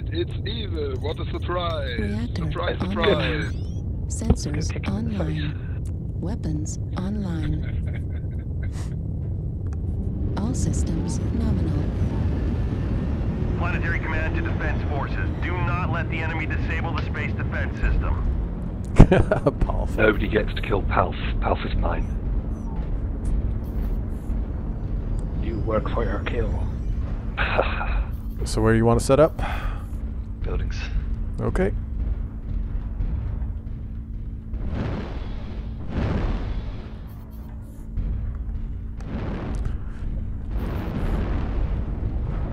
bad, it's evil. What a surprise! Reactor surprise, online. surprise! Sensors kick him in the online. Weapons online. All systems nominal. Planetary Command to Defense Forces. Do not let the enemy disable the space defense system. Powerful. Nobody gets to kill Palf. Palf is mine. You work for your kill. So where you want to set up? Buildings. Okay.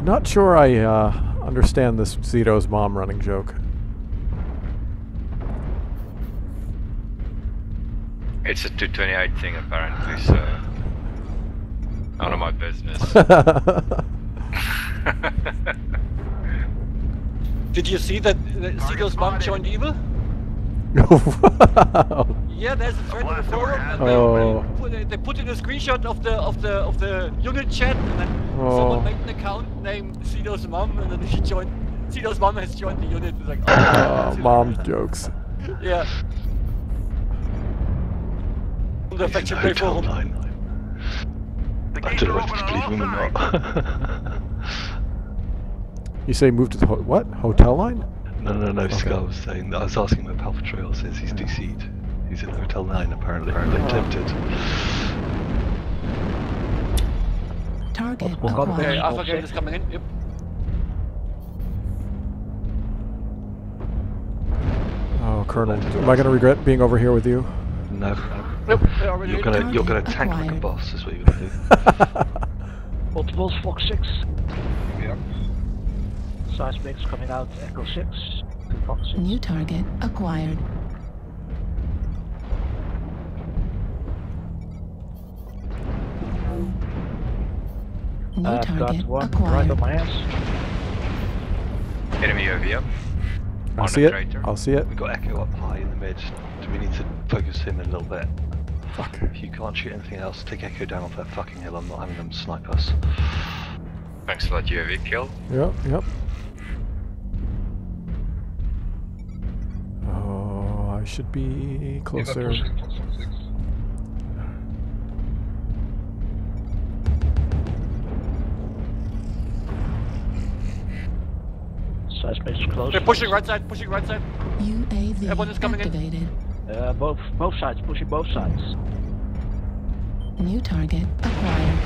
Not sure I uh, understand this Zito's mom running joke. It's a 228 thing apparently, so none of my business. Did you see that uh, Zito's mom joined evil? No. Yeah, there's a thread in the forum, and they, Oh. put, they put in a screenshot of the of the of the unit chat, and then Oh. someone made an account named Cedo's mom, and then she joined. Cedo's mom has joined the unit. It's like, oh, uh, mom's jokes. Yeah. The He's in Faction Play forum. 9. The I don't are know whether to open believe him all or not. You say move to the ho- what? Hotel line? no, no, no, Scar was saying that I was asking where Palf Trail says he's DC'd. He's in Hotel 9 apparently. They clipped it. Target We'll go Okay, acquired. Alpha Gate is coming in. Yep. Oh, Colonel. Am I going to regret being over here with you? No. Yep, they You're gonna you're gonna Target tank like a boss is what you're gonna do. Multiples, Fox 6. Yep. Seismics coming out, Echo 6. Fox 6. New target acquired. New I've target got one right acquired. on my ass. Enemy over here. I'll On see the it. crater. I'll see it. We've got Echo up high in the mid. Do we need to focus him a little bit? Fuck. If you can't shoot anything else, take Echo down off that fucking hill. I'm not having them snipe us. Thanks for that UAV kill. Yep, yep. Should be Yeah, they're closer. pushing Fox on six. Seismics close. They're pushing right side, pushing right side. UAV Everyone is coming in. activated. Uh, both, both sides, pushing both sides. New target acquired.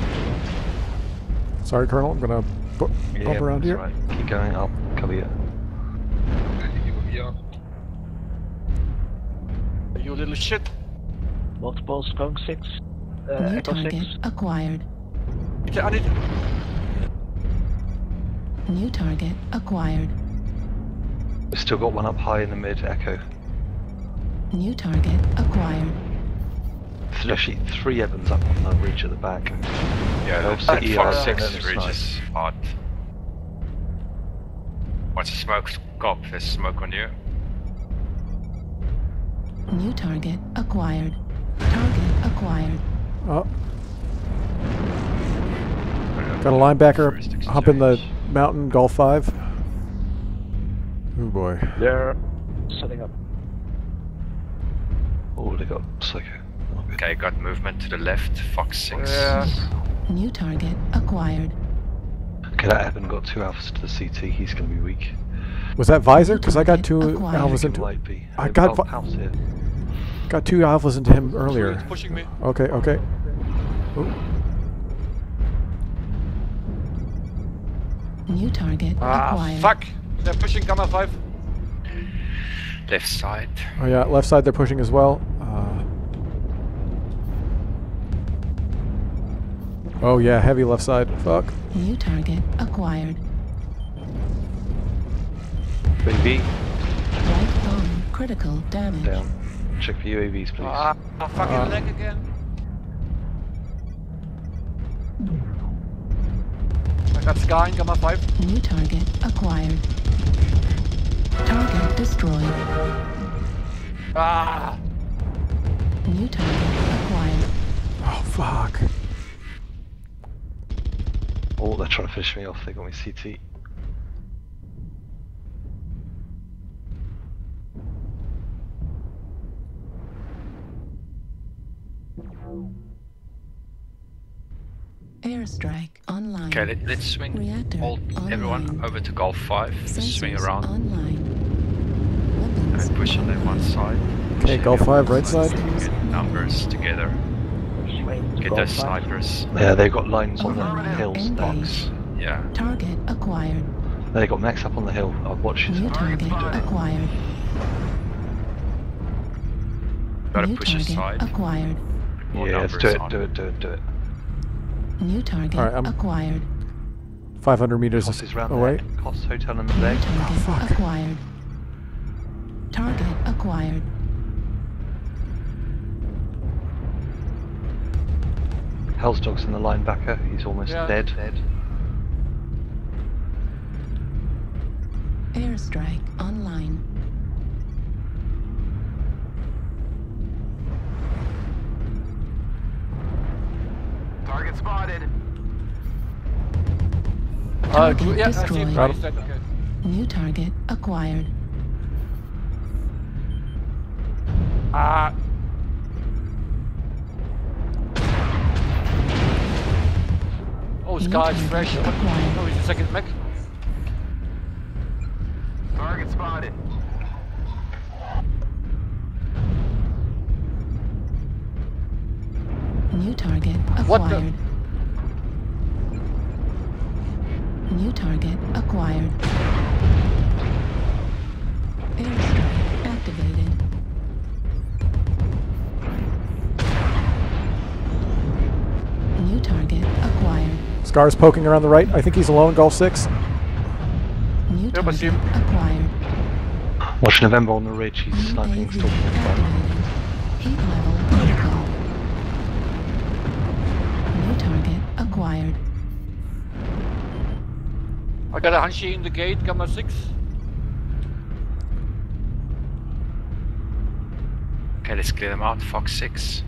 Sorry, Colonel. I'm gonna bu- bump around here. Right. Keep going up. Cover you. Little shit. Multiples going 6. Uh, New Echo 6. target acquired. I need New target acquired. We've still got one up high in the mid. Echo. New target acquired. There's actually three Ebons up on the ridge at the back. Yeah, They'll that sit you Fox 6 and then ridge snipe. is hot. Once the smoke's up, there's smoke on you. New target acquired. Target acquired. Oh. Got a linebacker First humping the mountain, Golf 5. Oh boy. They're setting up. Oh, they got Psycho. Not. Okay, got movement to the left, Fox 6. Yeah. New target acquired. Okay, that Ebon got two alphas to the CT. He's going to be weak. Was that Visor? Because I got two Acquired. alphas into might. I got Pal- vi- Pal's here. got two alphas into him earlier. He's pushing me. Okay, okay. Ooh. New target Ah, acquired. fuck. They're pushing Gamma 5. Left side. Oh yeah, left side they're pushing as well. Uh, oh yeah, heavy left side. Fuck. New target acquired. Baby, Right thumb critical damage. down. Check for UAVs, please. Ah, fucking Uh. leg again. I got Sky in Gamma 5. New target acquired. Target destroyed. Ah! New target acquired. Oh fuck. Oh, they're trying to finish me off. They got me CT. Let, let's swing Reactor all everyone over to Golf 5. swing around online. And push on that one side. Okay, Check Golf 5, right side. Get numbers together. Get those snipers. Yeah, they've got lines on the Override hill engaged. Yeah. Target acquired. They got Max up on the hill. I'll watch his New target acquired. Gotta New push target aside. acquired. More Yeah, let's do it, on. do it, do it, do it. New target Alright, I'm- acquired. 500 meters Cost is round away. there. Cost hotel number New there. target fuck. acquired. Target acquired. Hell's Dog's in the linebacker. He's almost Yeah. dead. dead. Airstrike online. Uh, Target yeah, destroyed. Got He's okay. New target acquired. Ah. Oh, Scar is New fresh. acquired. Oh, he's a second mech. Target spotted. New target What the- acquired. New target acquired. Airstrike activated. New target acquired. Scar's poking around the right. I think he's alone, Golf 6. New Yep, I target see him. acquired. Watch November on the ridge. He's sniping still from the front. activated. Heat level I got a Hanshi in the gate, Gamma 6. Okay, let's clear them out. Fox 6.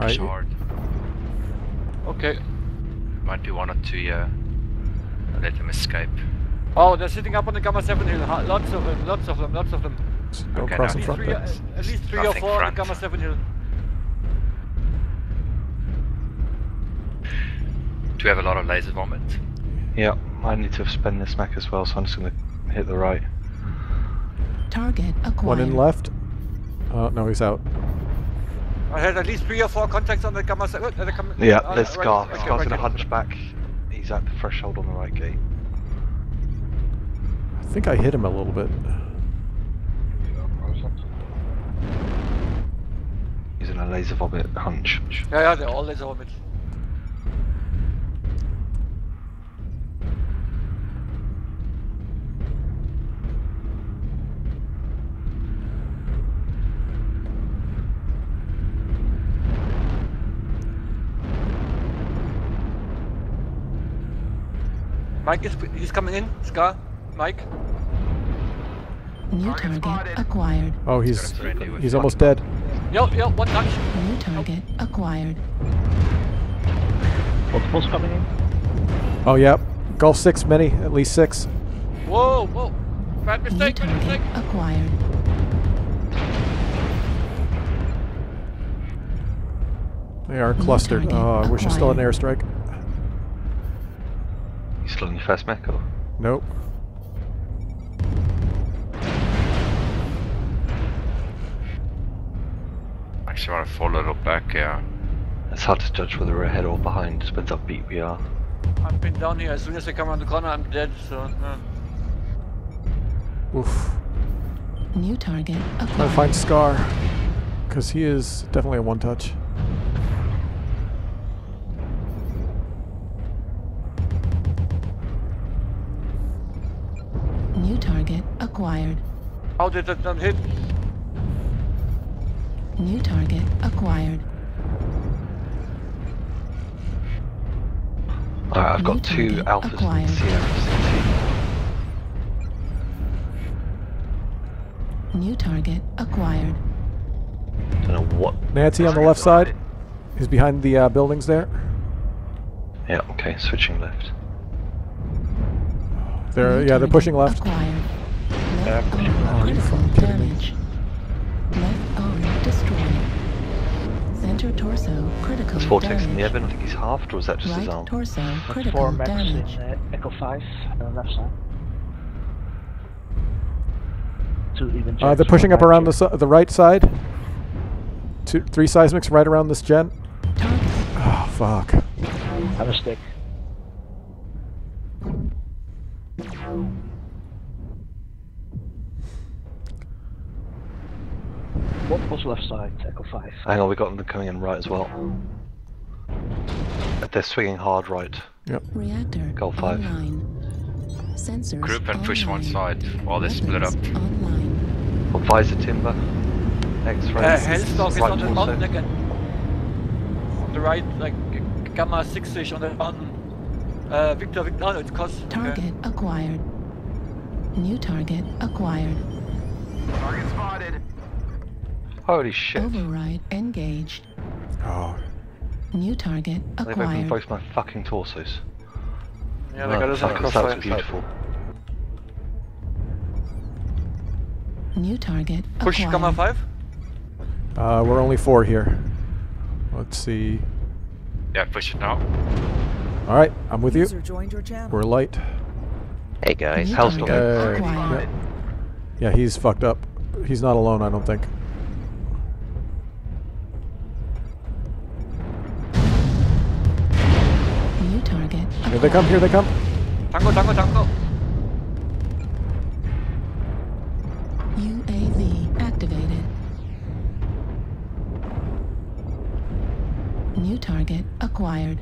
Push Alright. hard. Okay. Might be one or two, yeah. Let them escape. Oh, they're sitting up on the Gamma 7 hill. Lots of them, lots of them, lots of them. Don't Okay, cross now in At least front three, there. uh, at least three or Nothing four on the Gamma 7 hill. Do we have a lot of laser vomit? Yeah, I need to spend this Mac as well, so I'm just going to hit the right. Target acquired. One in left. Oh, no, he's out. I had at least three or four contacts on the Gamma 7. Uh, the Gamma- Yeah, uh, there's right, Scar. okay, Scar's right, going to okay. hunch back. He's at the threshold on the right gate. I think I hit him a little bit. Ja. He's in a laser vomit hunch. Yeah, yeah, they're all laser vomit. Mike is he's coming in. Scar, Mike. New Target target acquired. Oh, he's Got a friendly with he's almost dead. Yo, yo, one touch. New target acquired. Oh, Multiples coming in. Oh, yep. Golf 6, many. At least 6. Whoa, whoa. Bad New mistake, bad target mistake. acquired. They are clustered. Oh, I wish I still had an acquired. airstrike. He's in your first Mac, or? Nope. Actually, want to fall a little back, yeah. It's hard to judge whether we're ahead or behind. Depends how beat we are. I'm pinned down here. As soon as I come around the corner, I'm dead. So, uh, Oof. New target Trying to find Scar. Because he is definitely a one New target acquired. how did that not hit? New target acquired. Alright, I've New got two Alphas acquired. in Sierra City. New target acquired. Don't know what. Nancy on the left side. He's behind the uh, buildings there. Yeah, okay, switching left. They're yeah, they're pushing left. Acquired. Left pushing arm. Oh, you fucking kidding me. damage. Left arm destroyed. Center torso critical There's four ticks in the damage. Ebon. I think he's halved, or is that just his Right arm? torso That's four critical max damage. in uh, Echo 5 on left side. Two even Uh, they're pushing up around the si- the right side. Two, three seismics right around this gen. Oh fuck. here. Have a stick. What was left side? Echo 5. Hang on, we got them coming in right as well. They're swinging hard right. Yep. reactor Golf five. online. Sensors Group and push one side while they split up. Weapons Online. What visor timber? X-ray. Uh, Hellstalk is right on the mountain again. On the right, like g- Gamma 6-ish on the mountain. Uh, Victor, Victor, oh, no, it's Cos. Okay. Target acquired. New target acquired. Target spotted. Holy shit. Override engaged. Oh. New target acquired. They've opened both my fucking torsos. Yeah, they got us on Fuck, the that crossfire. was beautiful. New target Push acquired. Gamma 5. Uh, we're only four here. Let's see. Yeah, push it now. All right, I'm with you. Your. We're light. Hey guys. how's Hellstorm. target Uh. Yeah, he's fucked up. He's not alone, I don't think. New target Here they come. Here they come. Tango, Tango, Tango. UAV activated. New target acquired.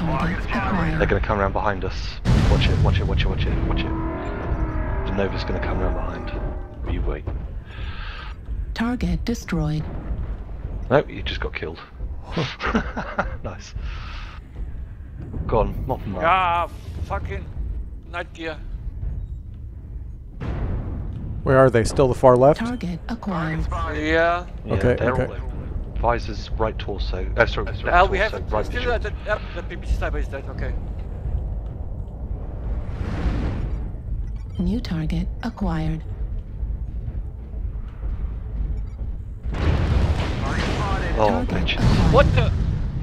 New target They're gonna come around behind us. Watch it, watch it, watch it, watch it, watch it. The Nova's gonna come around behind. You wait. Target destroyed. Nope, you just got killed. nice. Gone, on, mop them up. Ah, fucking night gear. Where are they? Still the far left? Target acquired. Yeah. Yeah, Okay, okay. All there. Visors, right torso. Uh, sorry, right Uh, we torso, have right still visual. at the, yep, the BBC sniper is dead. Okay. New target acquired. Oh, Target bitches. What the?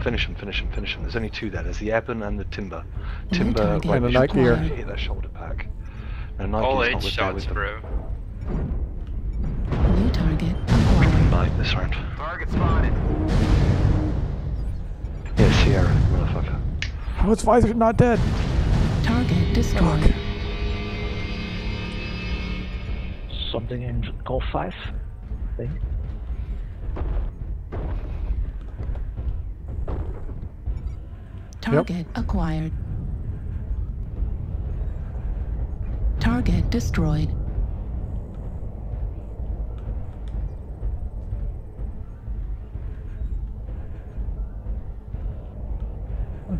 Finish him, finish him, finish him. There's only two there. There's the Ebon and the Timber. Timber, right And a visual, night gear. Hit that shoulder pack. No, Nike's All eight shots, with bro. New target acquired. Night this round. Target spotted. Yeah, Sierra, motherfucker. How is Visor not dead? Target destroyed. Something in Golf 5, I think. Target acquired. Target destroyed.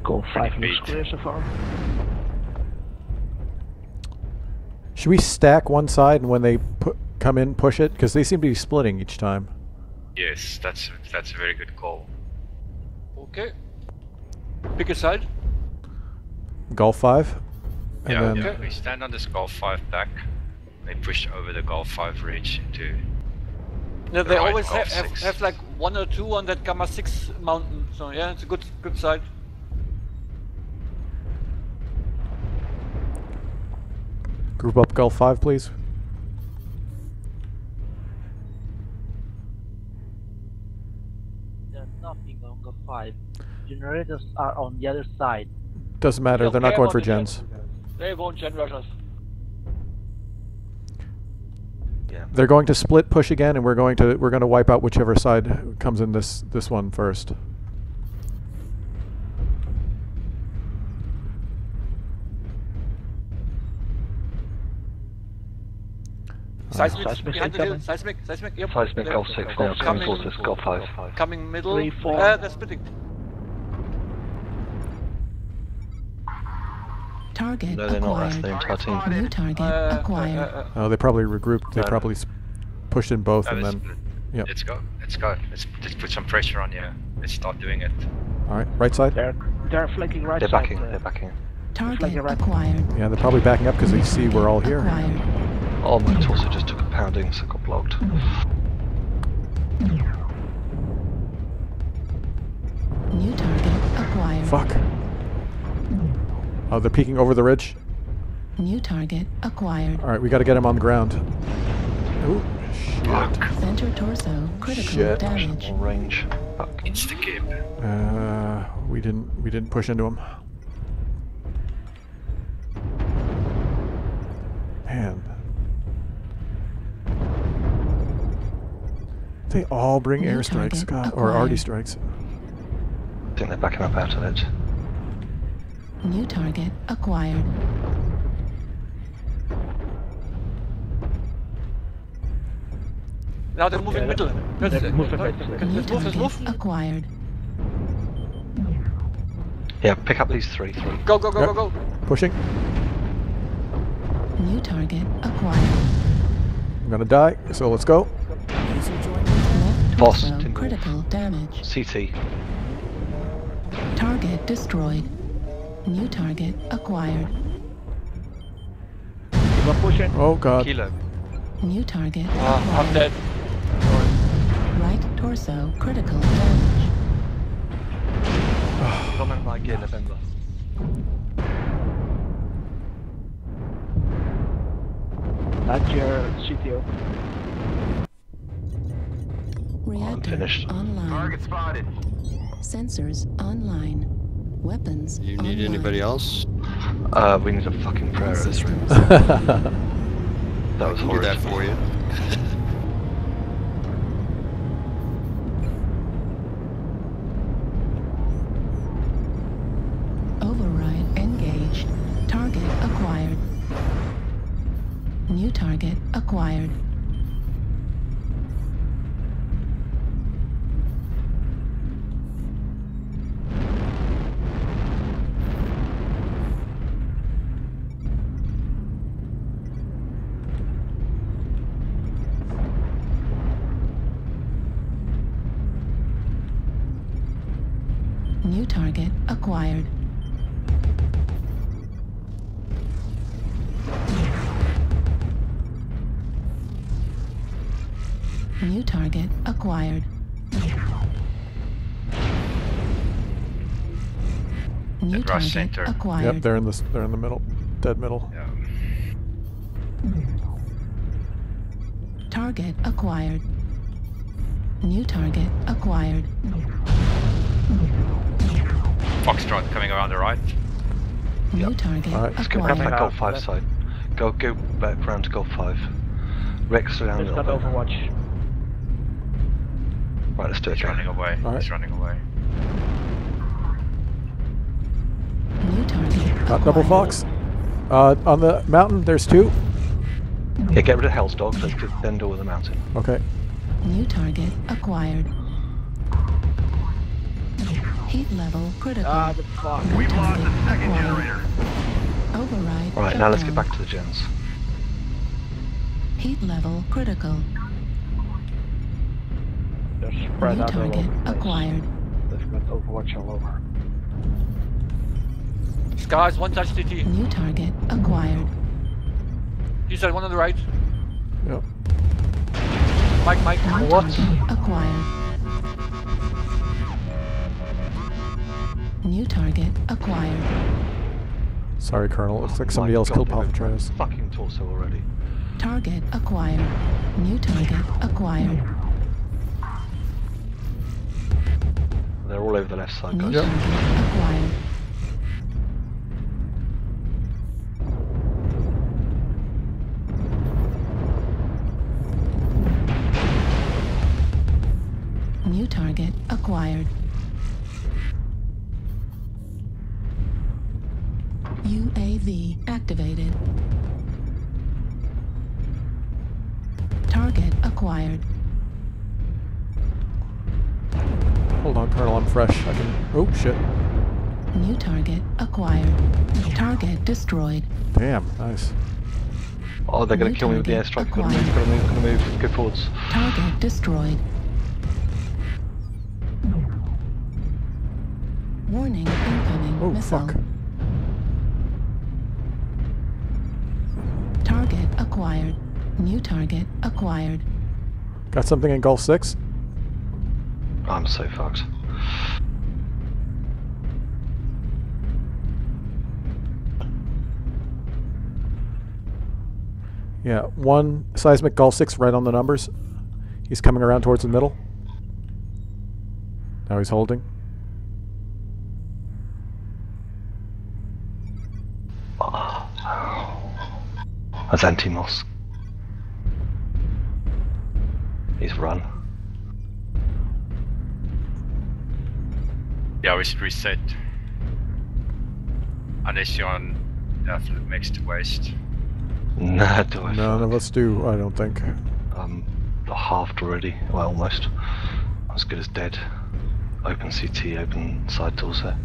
Golf 5 looks beat. clear so far. Should we stack one side and when they put come in, push it? Because they seem to be splitting each time. Yes, that's that's a very good call. Okay. Pick a side. Golf five. And yeah, then yeah. We stand on this Golf 5 back. They push over the Golf 5 ridge into. Yeah, they Right, always Golf have, have, have like one or two on that Gamma 6 mountain. So yeah, it's a good good side. Group up Golf five, please. There's nothing on Golf 5. Generators are on the other side. Doesn't matter. Don't They're not going for gens. They won't gen rush us. Yeah. They're going to split push again, and we're going to we're going to wipe out whichever side comes in this this one first. Seismic, seismic behind the hill. Seismic, seismic. Yep. Seismic there. Golf 6 now, coming Coming, towards us, Golf 5. coming middle. Three, four. Uh, they're splitting. Target No, they're not. That's acquired. the entire team. New target Uh, uh, acquired. uh, uh, Oh, they probably regrouped. They No, no. probably s- pushed in both, and then yep. let's go. Let's go. Let's, let's put some pressure on you. Let's start doing it. all right, right side. They're, they're flanking right They're side. backing, uh, they're backing. Target your right. acquired. Yeah, they're probably backing up because they see we're all here. Acquired. Oh, my torso just took a pounding, so I got blocked. New target acquired. Fuck. Oh, they're peeking over the ridge. New target acquired. All right, we got to get him on the ground. Ooh, shit. Center torso critical Shit. damage. All range. Fuck. Uh, we didn't we didn't push into him. Man. They all bring New airstrikes, target God, or arty strikes. I think they're backing up out of it. New target acquired. Now they're moving Yeah, middle. Let's, they're moving uh, middle. let's New move, let's target move. acquired. Yeah, pick up these three, three. Go, go, go, Yep. go, go. Pushing. New target acquired. I'm gonna die, so let's go. Left Boss, torso Timberwolf. critical damage. CT. Target destroyed. New target acquired. Keep on pushing. Oh god. Kilo. New target Ah, I'm acquired. dead. Right torso critical damage. Comment my gear November. That's your CTO. Reactor finished. online. Target spotted. Sensors online. Weapons You need online. anybody else? Uh, we need a fucking prayer. Ezra. Systems. That was horrible. Do horrid. that for you. Override engaged. Target acquired. New target acquired. New At Rush target Center. acquired. Yep, they're in the they're in the middle, dead middle. Yeah. Target acquired. New target acquired. Foxtrot coming around the right. New target Alright, Let's go back to acquired. Gold 5 left. side. Go go back round to Gold 5. Rex around a Just little got. Overwatch. Right, let's do it He's running away. Alright. He's running away. Got double fox. Uh, on the mountain, there's two. Yeah, get rid of Hell's Dog. Let's get- then deal with the mountain. Okay. New target acquired. Heat level critical. Ah, the fuck. We've lost target the second acquired. generator. Override. Alright, now let's get back to the gens. Heat level critical. They're New out target acquired. They've got Overwatch all over. Guys, one touch CT. New target acquired. You said one on the right. Yep. Mike, Mike. New What? target acquired. New target acquired. Sorry, Colonel. Looks like My somebody else God, killed they've been Palpatraeus. Fucking torso already. Target acquired. New target acquired. They're all over the left side, New guys. target acquired. Target acquired. UAV activated. Target acquired. Hold on, Colonel. I'm fresh. I can. Oh shit. New target acquired. Target destroyed. Damn. Nice. Oh, they're gonna New kill me with the airstrike. Gotta move, gotta move, gotta move. Go forwards. Target destroyed. Warning incoming oh, missile. Fuck. Target acquired. New target acquired. Got something in Golf 6? I'm so fucked. Yeah, one seismic Golf 6 right on the numbers. He's coming around towards the middle. Now he's holding. That's Antimos. He's run. Yeah, we should reset. Unless you're on absolute mixed waste. Nah, do I? None of us do, I don't think. I'm halved already. Well, almost. As good as dead. Open CT, open side torso.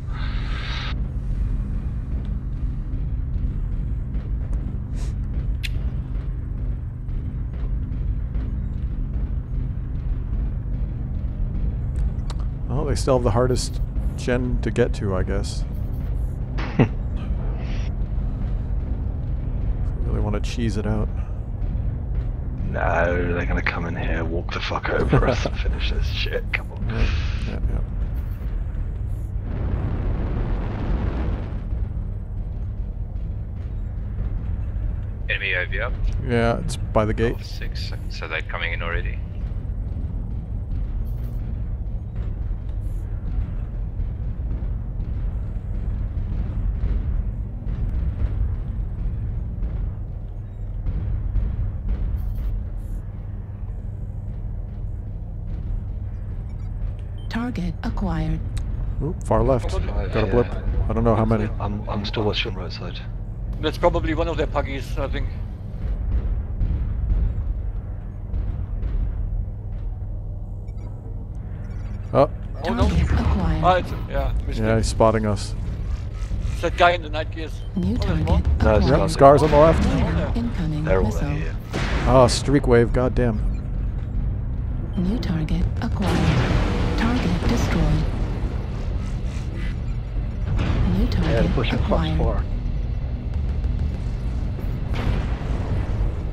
Oh, they still have the hardest gen to get to, I guess. really want to cheese it out. No, they're gonna come in here, walk the fuck over us and finish this shit. Come on. Yeah, yeah, yeah. Enemy OV up. Yeah, it's by the gate. Golf Six. So they're coming in already. Target acquired. Ooh, far left. Got a blip. I don't know how many. I'm I'm still watching right side. That's probably one of their puggies, I think. Oh, Oh no. Target acquired. Ah, it's, yeah, missed yeah, he's spotting us. It's that guy in the night gears. New Oh, target No, it's acquired. not. Scars on the left. Warning, incoming They're all missile. here. Oh, streak wave, goddamn. New target acquired. Pushing Fox acquired. 4.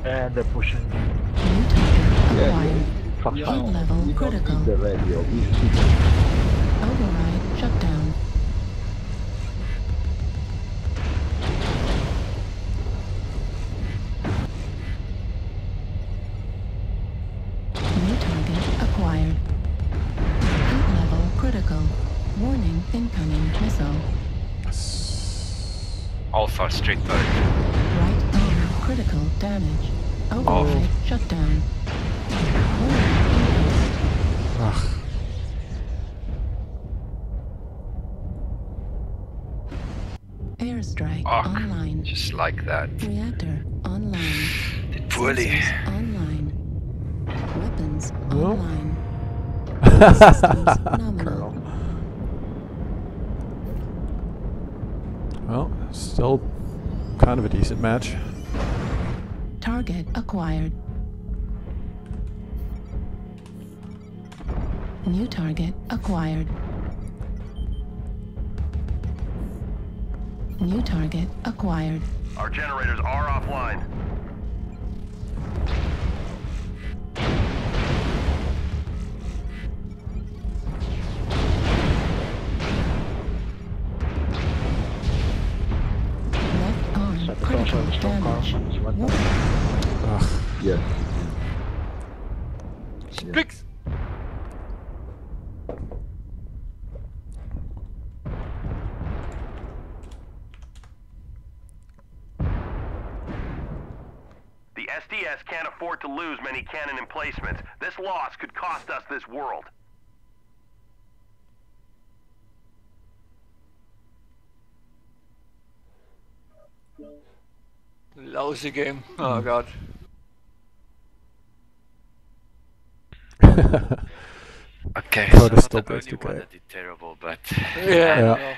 And they're pushing New target acquired. Fox Heat 5. level critical. The radio. Override shut Alpha street boat. Right arm critical damage. Override oh. shut down. Ugh. Airstrike Fuck. online. Just like that. Reactor online. Did poorly. Online. Weapons Well. online. Systems nominal. Colonel. Well, still kind of a decent match. Target acquired. New target acquired. New target acquired. Our generators are offline. Warning. Ugh. Spricks! The SDS can't afford to lose many cannon emplacements. This loss could cost us this world. Lousy game. Oh hmm. god. Okay, But so it's not still the only one okay. that did terrible, but Yeah. Yeah. well,